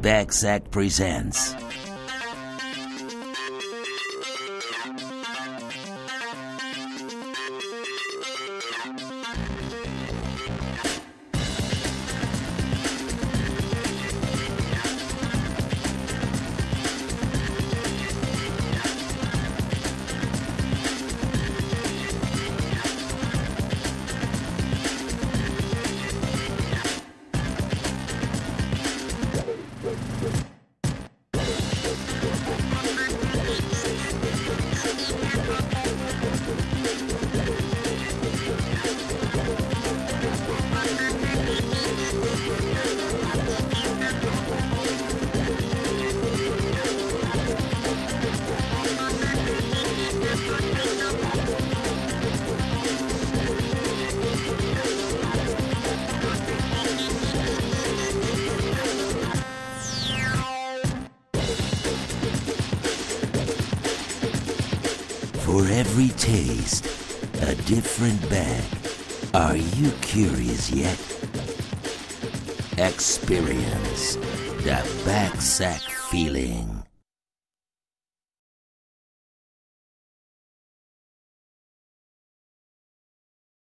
Backsack presents. For every taste, a different bag. Are you curious yet? Experience the backsack feeling.